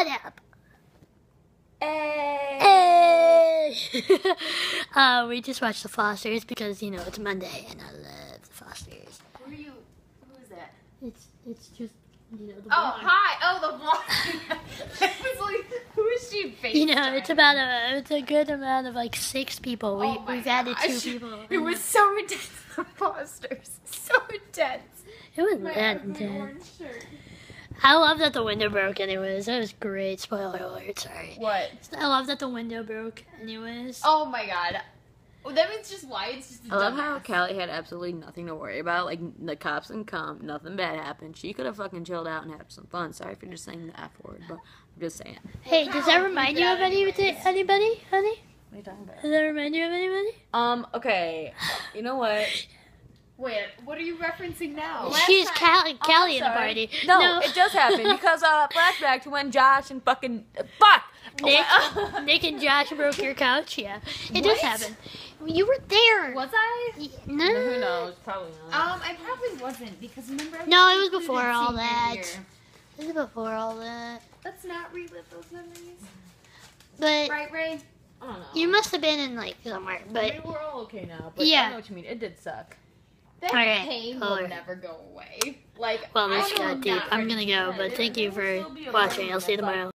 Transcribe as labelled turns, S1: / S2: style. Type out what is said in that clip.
S1: What up?
S2: Hey.
S1: Hey! uh, we just watched The Fosters because, you know, it's Monday and I love The Fosters.
S2: Who are you? Who is that?
S1: It's it's just, you know, the
S2: Oh, hi. Oh, the blonde. I was like, who is she?
S1: You know, it's about a it's a good amount of like six people. We
S2: Oh
S1: we've added two people.
S2: It was so intense. The Fosters. So intense.
S1: it was
S2: My
S1: that intense.
S2: Orange shirt.
S1: I love that the window broke. Anyways, that was great. Spoiler alert. Sorry.
S2: What?
S1: I love that the window broke. Anyways.
S2: Oh my god. Oh, that means just why it's just. a
S3: I love how
S2: dumbass.
S3: Callie had absolutely nothing to worry about. Like the cops didn't come, nothing bad happened. She could have fucking chilled out and had some fun. Sorry for just saying the F word, but I'm just saying.
S1: Hey, does that remind you of any anybody, honey?
S3: What are you talking about?
S1: Does that remind you of anybody?
S3: Um. Okay. You know what?
S2: Wait, what are you referencing now?
S1: She's Callie,
S3: Oh,
S1: Callie in the party.
S3: No, it just happened because uh, flashback to when Josh and fucking uh, fuck.
S1: Nick, Nick and Josh broke your couch. Yeah, it
S2: What?
S1: just happened. You were there.
S2: Was I?
S1: No.
S3: Who knows? Probably not.
S2: Um, I probably wasn't because remember. I
S1: No, it was before all that.
S2: year.
S1: This is before all that.
S2: Let's not relive those memories.
S1: But
S2: Right, Ray?
S3: I don't know.
S1: you must have been in like somewhere.
S3: I
S1: But
S3: mean, we're all okay now. But
S1: Yeah.
S3: I know what you mean. It did suck.
S2: That pain will never go away. Like,
S1: well,
S2: I
S1: this
S2: am
S1: got deep. I'm gonna go. But thank you for
S3: still be a
S1: watching. I'll see you tomorrow.